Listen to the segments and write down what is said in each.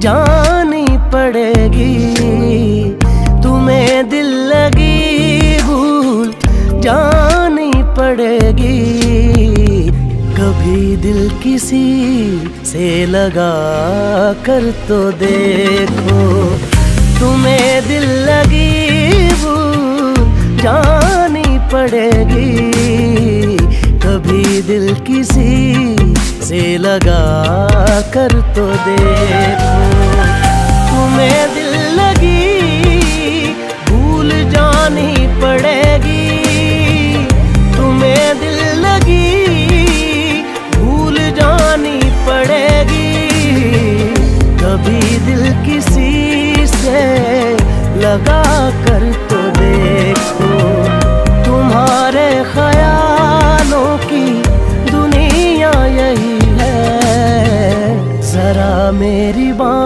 जानी पड़ेगी। तुम्हें दिल लगी भूल जानी पड़ेगी। कभी दिल किसी से लगा कर तो देखो। तुम्हें दिल लगी भूल जानी पड़ेगी। कभी दिल किसी से लगा कर तो देखो। तुम्हें दिल लगी, भूल जानी पड़ेगी। तुम्हें दिल लगी, भूल जानी पड़ेगी। कभी दिल किसी से लगा कर तो देखो, तुम्हारे ख्यालों की दुनिया यही है। जरा मेरी बाहों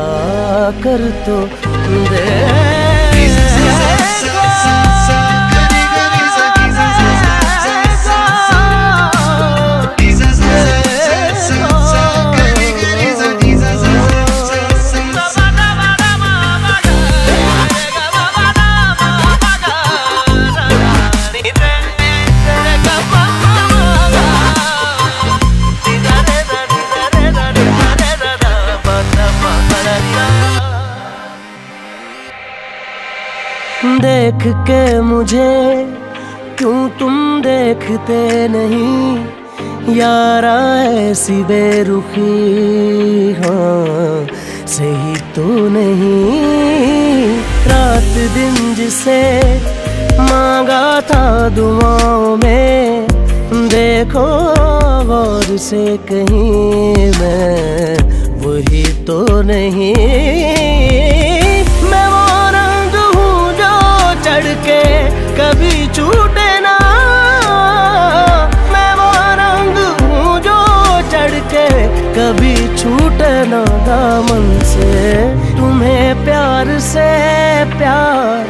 में आकर तो दे देख के मुझे क्यों तुम देखते नहीं? यारा ऐसी बेरुखी हाँ सही तो नहीं। रात दिन जिसे मांगा था दुआओं में, देखो गौर से कहीं मैं वही तो नहीं। कभी छूटे ना मैं वो रंग हूँ जो चढ़ के कभी छूटे ना दामन से। तुम्हें प्यार से प्यार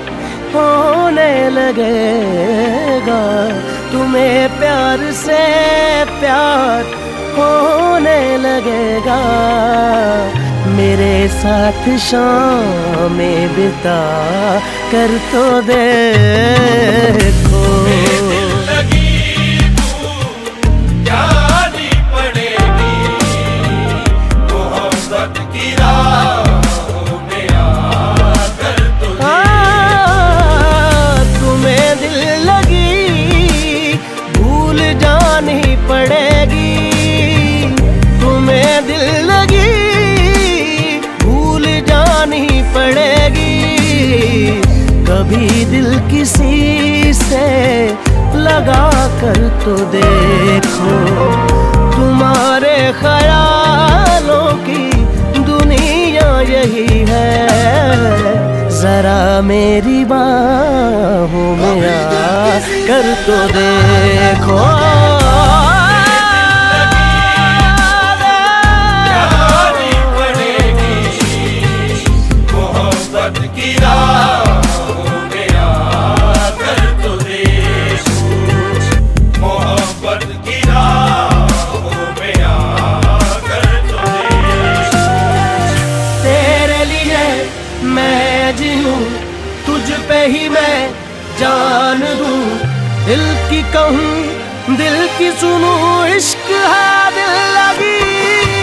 होने लगेगा। तुम्हें प्यार से प्यार होने लगेगा। मेरे साथ शाम में बिता कर तो देखो। तुम्हें दिल लगी भूल जानी पड़ेगी तो देखो, तुम्हारे ख्यालों की दुनिया यही है। जरा मेरी बाहों में आ कर तो देखो। ही मैं जान दूँ। दिल की कहूँ दिल की सुनूं इश्क है दिल लगी